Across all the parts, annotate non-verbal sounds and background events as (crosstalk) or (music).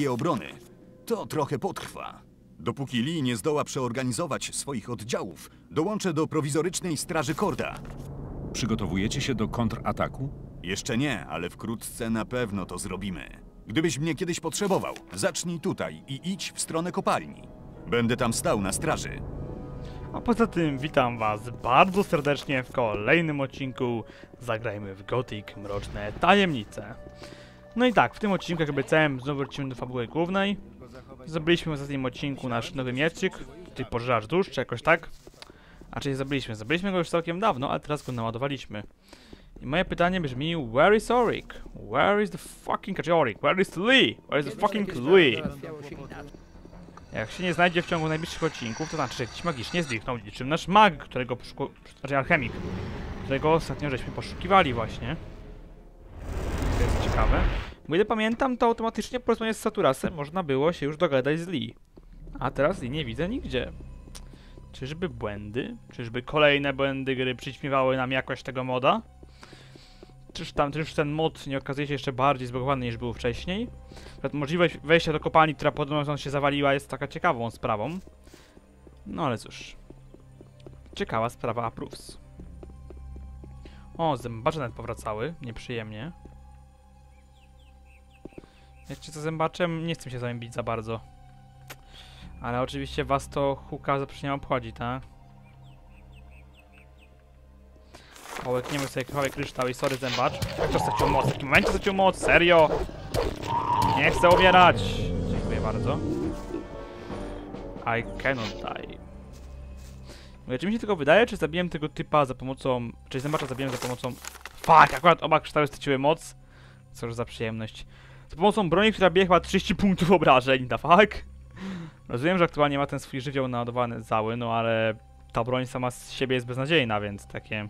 szybkiej obrony. To trochę potrwa. Dopóki Lee nie zdoła przeorganizować swoich oddziałów, dołączę do prowizorycznej straży Korda. Przygotowujecie się do kontrataku? Jeszcze nie, ale wkrótce na pewno to zrobimy. Gdybyś mnie kiedyś potrzebował, zacznij tutaj i idź w stronę kopalni. Będę tam stał na straży. A poza tym witam was bardzo serdecznie w kolejnym odcinku Zagrajmy w Gothic Mroczne Tajemnice. No i tak, w tym odcinku jak obiecałem znowu wrócimy do fabuły głównej. Zrobiliśmy w ostatnim odcinku nasz nowy mieczyk, czyli pożeracz dusz, czy jakoś tak. A czyli zrobiliśmy, zrobiliśmy go już całkiem dawno, ale teraz go naładowaliśmy. I moje pytanie brzmi, where is Orik? Where is the fucking Orik? Where is Lee? Where is the fucking Lee? Jak się nie znajdzie w ciągu najbliższych odcinków, to znaczy, że jakiś magicznie zniknął niczym nasz mag, którego poszuku... znaczy alchemik, którego ostatnio żeśmy poszukiwali właśnie. To jest ciekawe. Bo ile pamiętam, to automatycznie po rozmowie z Saturasem można było się już dogadać z Lee. A teraz Lee nie widzę nigdzie. Czyżby błędy? Czyżby kolejne błędy gry przyćmiewały nam jakość tego moda? Czyż tam, czyż ten mod nie okazuje się jeszcze bardziej zbugowany niż był wcześniej? Nawet możliwość wejścia do kopalni, która podobno się zawaliła, jest taka ciekawą sprawą. No ale cóż. Ciekawa sprawa approves. O, zębacze nawet powracały. Nieprzyjemnie. Wiecie co, zębaczem nie chcę się zamienić za bardzo. Ale oczywiście was to huka zaprzynia obchodzi, tak? Połykniemy sobie kawałek kryształ i sorry zębacz. Jak to stracił moc? W takim momencie stracił moc? Serio? Nie chcę umierać! Dziękuję bardzo. I cannot die. Mówię, czy mi się tylko wydaje, czy zabiłem tego typa za pomocą... Czy zębacza zabiłem za pomocą... Fuck! Akurat oba kryształy straciły moc. Co już za przyjemność. Za pomocą broni, która bije chyba 30 punktów obrażeń, the fuck? Rozumiem, że aktualnie ma ten swój żywioł naładowany zały, no ale ta broń sama z siebie jest beznadziejna, więc takie...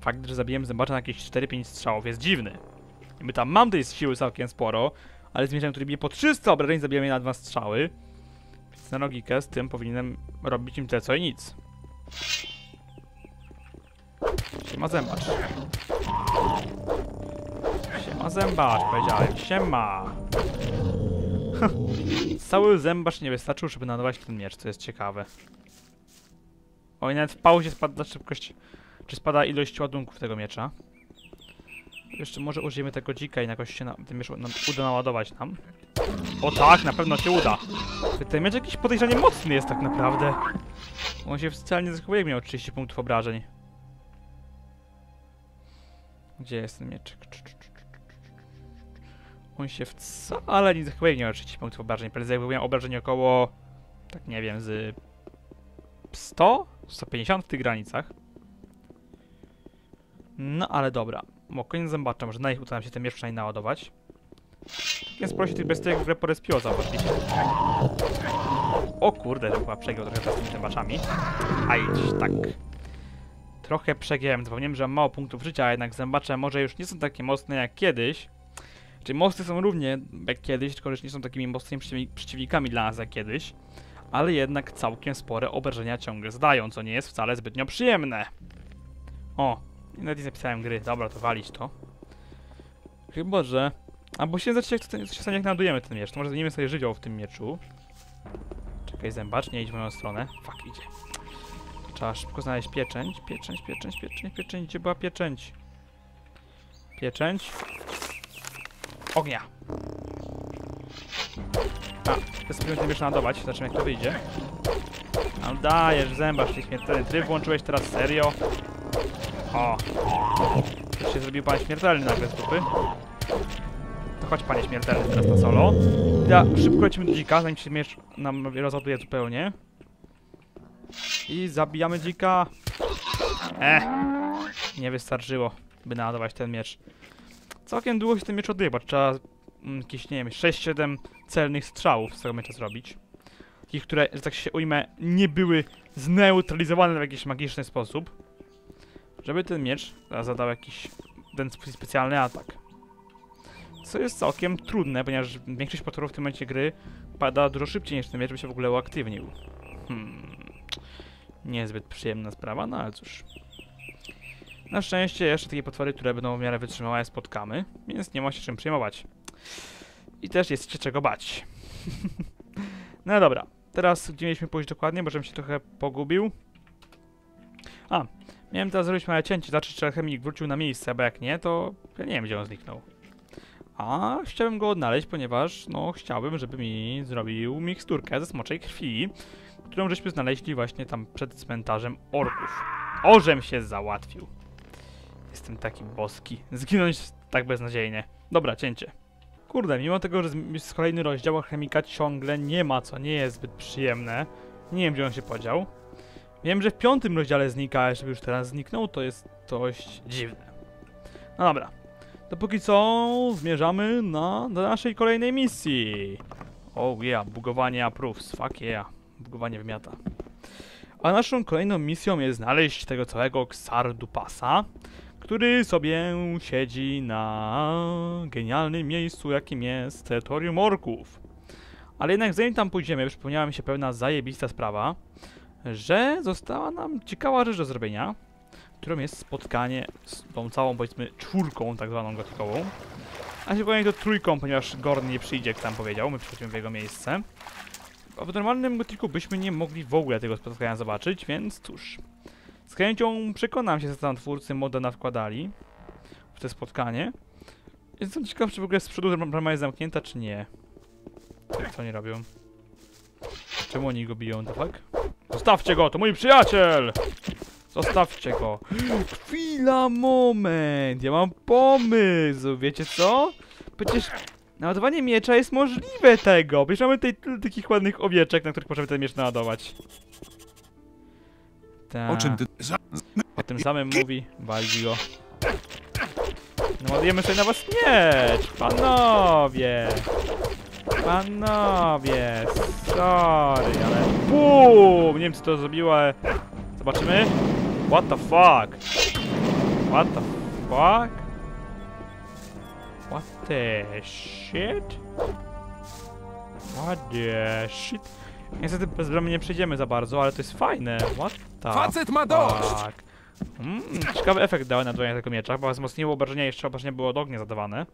Fakt, że zabiłem zębacza na jakieś 4-5 strzałów jest dziwny. Niby tam mam tej siły całkiem sporo, ale z mieczem, który bije po 300 obrażeń, zabijam je na dwa strzały. Więc na logikę z tym powinienem robić im te co i nic. Siema zębacz. Siema zębacz, powiedziałem. Siema. (laughs) Cały zębacz nie wystarczył, żeby nadawać ten miecz, co jest ciekawe. Oj, nawet w pauzie spada szybkość... Czy spada ilość ładunków tego miecza. Jeszcze może użyjemy tego dzika i jakoś się na, ten miecz nam uda naładować nam. O tak, na pewno się uda. Ten miecz jakiś podejrzanie mocny jest tak naprawdę. On się wcale nie zachowuje, miał 30 punktów obrażeń. Gdzie jest ten mieczek? On się wcale nie zachowuje, jak miał 30 punktów obrażeń. Prędzej miał obrażeń około, tak nie wiem, z 100? 150 w tych granicach. No ale dobra. Bo koniec zębacza, może na ich uda nam się ten miecz przynajmniej naładować. Więc prosi tych bestiek w grę porespiło zobaczyliście. O kurde, to chyba przegiął trochę teraz z tymi zębaczami. A idź, tak. Trochę przegiąłem, zapomniałem, że mam mało punktów życia, a jednak zębacze może już nie są takie mocne jak kiedyś. Czyli mosty są równie jak kiedyś, tylko że nie są takimi mocnymi przeciwnikami dla nas jak kiedyś. Ale jednak całkiem spore obrażenia ciągle zdają, co nie jest wcale zbytnio przyjemne. O, nawet nie zapisałem gry. Dobra, to walić to. Chyba, że... Albo się zacznie, co się stanie, jak nadujemy ten miecz. To może zmienimy sobie żywioł w tym mieczu. Czekaj, zębacz, nie idź w moją stronę. Fuck, idzie. Trzeba szybko znaleźć pieczęć. Pieczęć, pieczęć, pieczęć, pieczęć. Gdzie była pieczęć? Pieczęć. Ognia. A, to spróbujmy ten miecz naładować. Zobaczymy, jak to wyjdzie. No dajesz, zębacz, ty śmiertelny tryb włączyłeś teraz, serio? O! To się zrobił pan śmiertelny nagle z dupy. To chodź panie śmiertelny teraz na solo. Ja szybko lecimy do dzika, zanim się miecz nam rozładuje zupełnie. I zabijamy dzika. Eh! Nie wystarczyło, by naładować ten miecz. Całkiem długo się ten miecz odbywa, trzeba mm, jakieś, nie wiem, 6-7 celnych strzałów z tego miecza zrobić. Takich, które, że tak się ujmę, nie były zneutralizowane w jakiś magiczny sposób żeby ten miecz zadał jakiś ten specjalny atak. Co jest całkiem trudne, ponieważ większość potworów w tym momencie gry pada dużo szybciej niż ten miecz by się w ogóle uaktywnił. Hmm. Niezbyt przyjemna sprawa, no ale cóż. Na szczęście jeszcze takie potwory, które będą w miarę wytrzymałe spotkamy, więc nie ma się czym przejmować. I też jest się czego bać. (laughs) no dobra, teraz gdzie mieliśmy pójść dokładnie, bo żebym się trochę pogubił. A, miałem teraz zrobić małe cięcie, zobaczyć czy alchemik wrócił na miejsce, bo jak nie, to ja nie wiem gdzie on zniknął. A chciałbym go odnaleźć, ponieważ no chciałbym, żeby mi zrobił miksturkę ze smoczej krwi, którą żeśmy znaleźli właśnie tam przed cmentarzem orków. Orzem się załatwił. Jestem taki boski. Zginąć tak beznadziejnie. Dobra, cięcie. Kurde, mimo tego, że jest kolejny rozdział, a chemika ciągle nie ma, co nie jest zbyt przyjemne. Nie wiem, gdzie on się podział. Wiem, że w piątym rozdziale znika, a żeby już teraz zniknął, to jest dość dziwne. No dobra. Dopóki co zmierzamy na, do naszej kolejnej misji. Oh yeah, bugowanie approves, fuck yeah. Bugowanie wymiata. A naszą kolejną misją jest znaleźć tego całego Xardupasa, który sobie siedzi na genialnym miejscu, jakim jest terytorium orków. Ale jednak zanim tam pójdziemy, przypomniała mi się pewna zajebista sprawa, że została nam ciekawa rzecz do zrobienia, którą jest spotkanie z tą całą, powiedzmy, czwórką tak zwaną gotikową. A się powiem to trójką, ponieważ Gorn nie przyjdzie, jak tam powiedział, my przychodzimy w jego miejsce. A w normalnym gotiku byśmy nie mogli w ogóle tego spotkania zobaczyć, więc cóż. Z chęcią przekonam się, co tam twórcy moda nawkładali w to spotkanie. Jestem ciekaw, czy w ogóle z przodu brama jest zamknięta, czy nie. Co oni robią? Czemu oni go biją, to tak? Zostawcie go, to mój przyjaciel! Zostawcie go. Chwila, moment, ja mam pomysł, wiecie co? Przecież naładowanie miecza jest możliwe tego, przecież mamy tutaj tyle takich ładnych owieczek, na których możemy ten miecz naładować. Ta. O czym ty... O tym samym mówi Waldio. No ładujemy sobie na was miecz! Panowie! Panowie! Sorry, ale... BUM! Nie wiem co to zrobiło, ale... Zobaczymy. What the fuck? What the fuck? What the shit? What the shit? Niestety bez bramy nie przejdziemy za bardzo, ale to jest fajne. What the Facet ma dość! tak. Mm, ciekawy efekt dały na dłonie tego miecza, bo wzmocniło obrażenia jeszcze obrażenia było od ognia zadawane.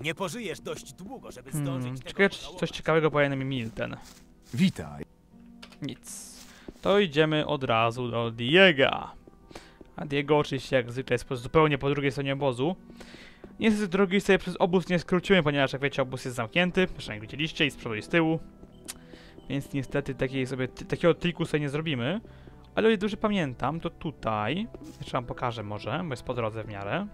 Nie pożyjesz dość długo, żeby zdążyć Hmm, tego ciekawe, coś ciekawego powie mi Milten. Witaj. Nic. To idziemy od razu do Diega. A Diego oczywiście jak zwykle jest zupełnie po drugiej stronie obozu. Niestety drogi sobie przez obóz nie skróciłem, ponieważ jak wiecie obóz jest zamknięty, przynajmniej widzieliście i z przodu i z tyłu. Więc niestety takiej sobie, takiego triku sobie nie zrobimy. Ale o ile dobrze pamiętam, to tutaj, jeszcze wam pokażę może, bo jest po drodze w miarę.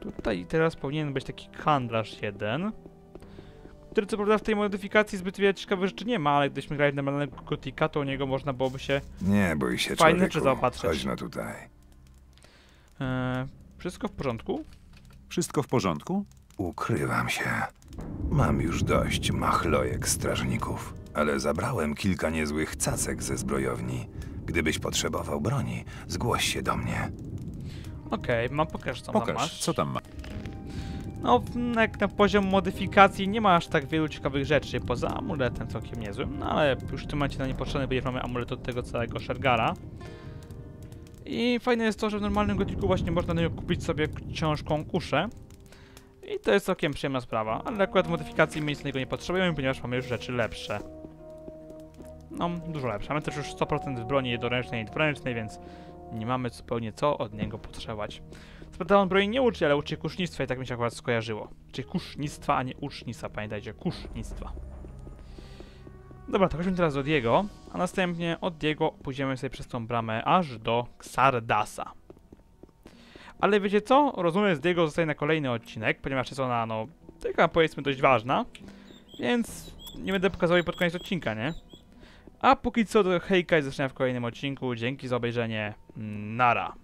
Tutaj teraz powinien być taki handlarz jeden. Który co prawda w tej modyfikacji zbyt wiele ciekawych rzeczy nie ma, ale gdybyśmy grali w normalnego Gotika, to u niego można byłoby się... Nie bój się, Fajne człowieku. czy zaopatrzyć? Chodź no tutaj. E, wszystko w porządku? Wszystko w porządku? Ukrywam się. Mam już dość machlojek strażników, ale zabrałem kilka niezłych cacek ze zbrojowni. Gdybyś potrzebował broni, zgłoś się do mnie. Okej, mam pokaż co tam Pokaż, masz. co tam ma. No, jak na poziom modyfikacji nie ma aż tak wielu ciekawych rzeczy, poza amuletem całkiem niezłym, no ale już w tym momencie na niepotrzebny, ponieważ mamy amulet od tego całego Shergara. I fajne jest to, że w normalnym gotiku właśnie można na niego kupić sobie książką kuszę. I to jest całkiem przyjemna sprawa, ale akurat modyfikacji my nic nie potrzebujemy, ponieważ mamy już rzeczy lepsze. No, dużo lepsze. Mamy też już 100% w broni jednoręcznej i dwuręcznej, więc nie mamy zupełnie co od niego potrzebować. Sprawda, on broni nie uczy, ale uczy kusznictwa i tak mi się akurat skojarzyło. Czyli kusznictwa, a nie ucznictwa, pamiętajcie, kusznictwa. Dobra, to chodźmy teraz do Diego, a następnie od Diego pójdziemy sobie przez tą bramę aż do Xardasa. Ale wiecie co? Rozumiem, z Diego zostaje na kolejny odcinek, ponieważ jest ona, no, taka powiedzmy dość ważna, więc nie będę pokazał jej pod koniec odcinka, nie? A póki co do hejka i zaczynam w kolejnym odcinku. Dzięki za obejrzenie. Nara.